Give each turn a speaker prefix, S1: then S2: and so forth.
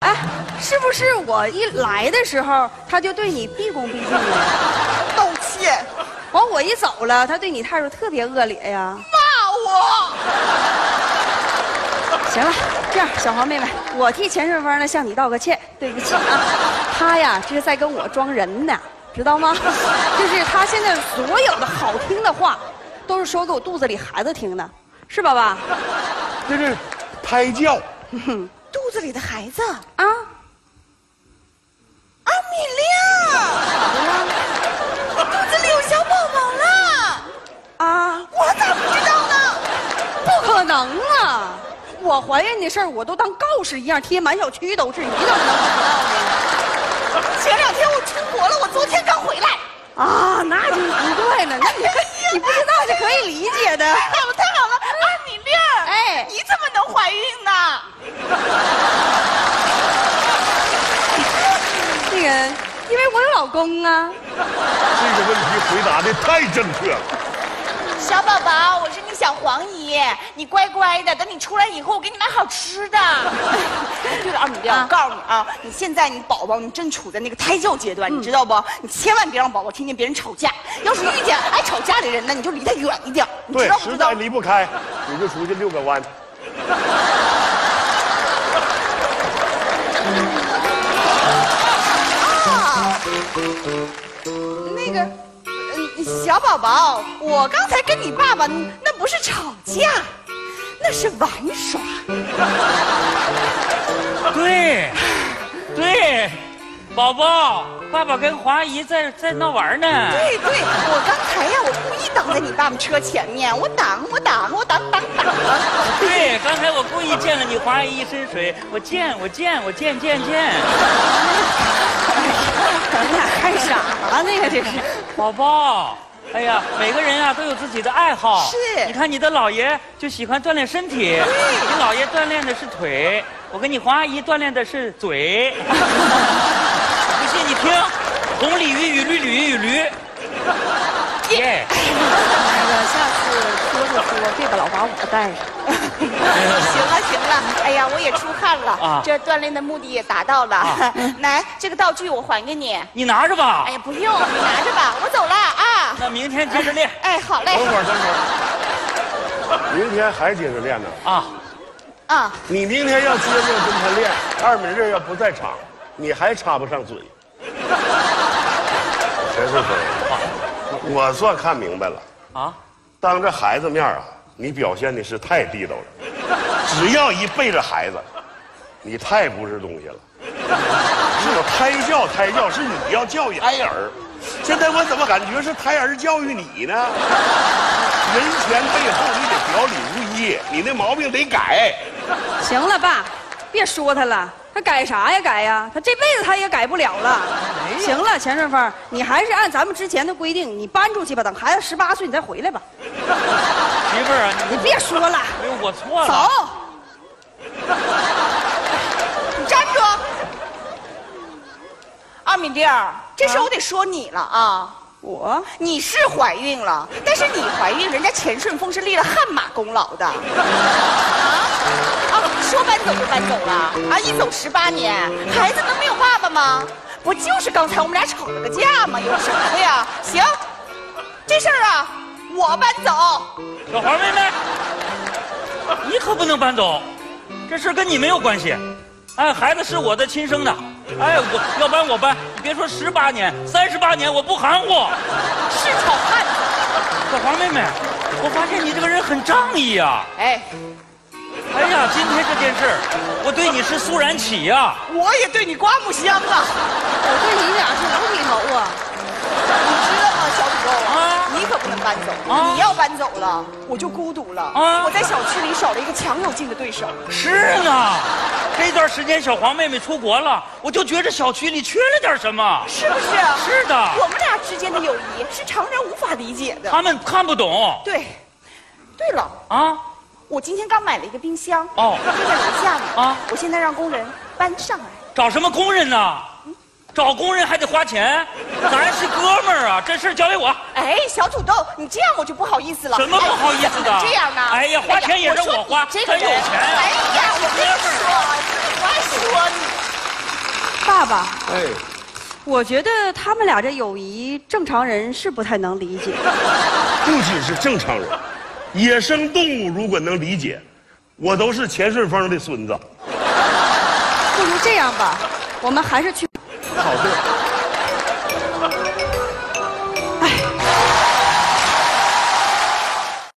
S1: 哎，是不是我一来的时候，他就对你毕恭毕敬的？
S2: 道歉，
S1: 完我一走了，他对你态度特别恶劣呀？
S2: 骂我！
S1: 行了，这样，小黄妹妹，我替钱顺风呢向你道个歉，对不起啊。他呀，这是在跟我装人呢，知道吗？就是他现在所有的好听的话，都是说给我肚子里孩子听的，是吧爸？
S3: 这是胎教，
S2: 肚子里的孩子，
S1: 啊，
S2: 阿米亮，你肚子里有小宝宝了，
S1: 啊，
S2: 我咋不知道呢？
S1: 不可能啊！我怀孕的事儿我都当告示一样贴满小区都是，你怎么能不知道呢？
S2: 前两天我出国了，我昨天刚回来。
S1: 啊，那就不对了，那你你不知道是可以理解的。
S2: 太好了，太好了，阿米亮，
S1: 哎
S2: 你怎么能怀孕呢？
S1: 那个，因为我有老公啊。
S3: 这个问题回答的太正确了。
S2: 小宝宝，我是你小黄姨，你乖乖的，等你出来以后，我给你买好吃的。对了，二米亮，
S1: 啊
S2: 我告诉你啊，你现在你宝宝你正处在那个胎教阶段，你知道不？你千万别让宝宝听见别人吵架，要是遇见爱吵架的人呢，你就离他远一点，你知
S3: 对
S2: 道，不知道
S3: 实在？离不开，你就出去遛个弯。
S2: 那个，嗯，小宝宝，我刚才跟你爸爸那不是吵架，那是玩耍。
S4: 对，对，宝宝，爸爸跟华姨在在闹玩呢。
S2: 对对，我刚才呀，我故意挡在你爸爸车前面，我挡，我挡，我挡挡挡。
S4: 对，刚才我故意溅了你华姨一身水，我溅，我溅，我溅溅溅。
S1: 你俩干啥呢呀？这是。
S4: 宝宝，哎呀，每个人啊都有自己的爱好。
S2: 是
S4: 你看你的姥爷就喜欢锻炼身体，你姥爷锻炼的是腿，我跟你黄阿姨锻炼的是嘴。不信你听，红鲤鱼与绿鲤鱼与驴。耶。
S1: 说就说，别把老把我带上。
S2: 行了行了，哎呀，我也出汗了，
S4: 啊
S2: 这锻炼的目的也达到了。来，这个道具我还给你。
S4: 你拿着吧
S2: 哎。呀，不用，你拿着吧，我走了啊。
S4: 那明天接着练
S2: 哎，好嘞
S3: 等。会儿，等会儿，明天还接着练呢。
S4: 啊。
S2: 啊，
S3: 你明天要接着跟他练，二明这要不在场，你还插不上嘴。陈顺风，我算看明白了，
S4: 啊，
S3: 当着孩子面啊，你表现的是太地道了。只要一背着孩子，你太不是东西了。是我胎教，胎教是你要教育胎儿，现在我怎么感觉是胎儿教育你呢？人前背后你得表里如一，你那毛病得改。
S1: 行了，爸，别说他了，他改啥呀改呀？他这辈子他也改不了了。行了，钱顺风，你还是按咱们之前的规定，你搬出去吧，等孩子十八岁你再回来吧。
S4: 媳妇儿啊，
S1: 你别说了，
S4: 哎呦，我错了。
S1: 走。
S2: 你站住！二米粒儿，这事我得说你了啊。
S1: 我
S2: 你是怀孕了，但是你怀孕，人家钱顺风是立了汗马功劳的。说搬走就搬走了啊！一走十八年，孩子能没有爸爸吗？不就是刚才我们俩吵了个架吗？有什么呀？行，这事儿啊，我搬走。
S4: 小黄妹妹，你可不能搬走，这事跟你没有关系。哎，孩子是我的亲生的，哎，我要搬我搬，你别说十八年、三十八年，我不含糊。
S2: 是吵汉子。
S4: 小黄妹妹，我发现你这个人很仗义啊、
S2: 哎，
S4: 哎呀，今天这件事，我对你是肃然起呀、
S2: 我也对你刮目相啊。
S1: 我对你俩是五体投啊。
S2: 你知道吗，小土豆啊
S4: 啊，
S2: 你可不能搬走。
S4: 啊
S2: 你要搬走了，我就孤独了。
S4: 啊
S2: 我在小区里少了一个强有劲的对手。
S4: 是呢，这段时间小黄妹妹出国了，我就觉着小区里缺了点什么。
S2: 是不是？
S4: 是的
S2: 我们俩之间的友谊是常人无法理解的。
S4: 他们看不懂
S2: 对，对了，
S4: 啊。
S2: 我今天刚买了一个冰箱，
S4: 哦
S2: 就在楼下呢。
S4: 啊
S2: 我现在让工人搬上来。
S4: 找什么工人呢？找工人还得花钱，咱是哥们儿啊，这事儿交给我。
S2: 哎，小土豆，你这样我就不好意思了。
S4: 什么不好意思的
S2: 这样呢？
S4: 哎呀花钱也是我花
S2: 你这个人，
S4: 真有钱啊
S2: 哎呀，我跟你说，我说你。
S1: 爸爸，
S3: 哎，
S1: 我觉得他们俩这友谊，正常人是不太能理解。
S3: 不仅是正常人，野生动物如果能理解，我都是钱顺风的孙子。
S1: 不如这样吧，我们还是去。
S3: 好的。